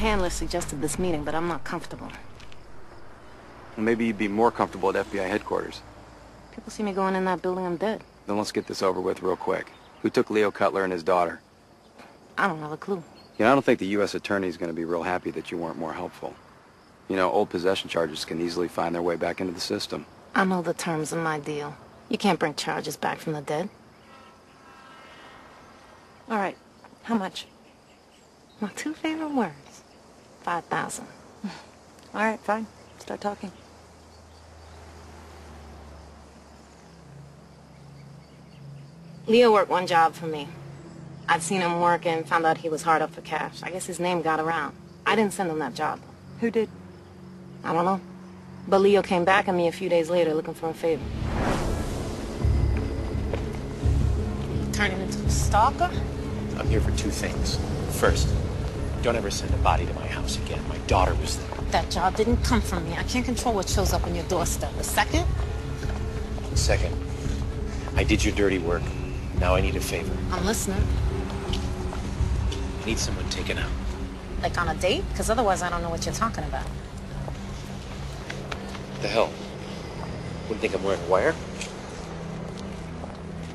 Handler suggested this meeting, but I'm not comfortable. Well, maybe you'd be more comfortable at FBI headquarters. People see me going in that building, I'm dead. Then let's get this over with real quick. Who took Leo Cutler and his daughter? I don't have a clue. You know, I don't think the U.S. attorney's going to be real happy that you weren't more helpful. You know, old possession charges can easily find their way back into the system. I know the terms of my deal. You can't bring charges back from the dead. All right. How much? My two favorite words. Five thousand. Mm. All right, fine. Start talking. Leo worked one job for me. I'd seen him work and found out he was hard up for cash. I guess his name got around. I didn't send him that job. Who did? I don't know. But Leo came back at me a few days later looking for a favor. Turning into a stalker? I'm here for two things. First, don't ever send a body to my house again. My daughter was there. That job didn't come from me. I can't control what shows up on your doorstep. The second? Second, I did your dirty work. Now I need a favor. I'm listening. I need someone taken out. Like on a date? Because otherwise I don't know what you're talking about. The hell? Wouldn't think I'm wearing a wire?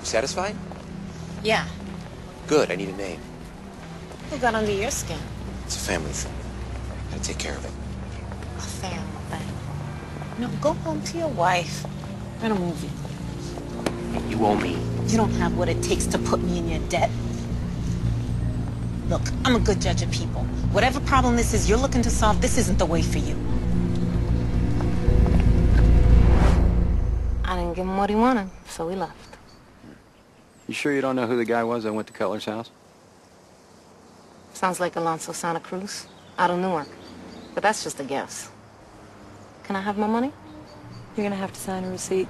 Satisfied? Yeah. Good, I need a name. Who got under your skin? It's a family thing. I Gotta take care of it. A family thing. No, go home to your wife. Rent a movie. You owe me. You don't have what it takes to put me in your debt. Look, I'm a good judge of people. Whatever problem this is you're looking to solve, this isn't the way for you. I didn't give him what he wanted, so we left. You sure you don't know who the guy was that went to Cutler's house? Sounds like Alonso Santa Cruz, out of Newark. But that's just a guess. Can I have my money? You're gonna have to sign a receipt.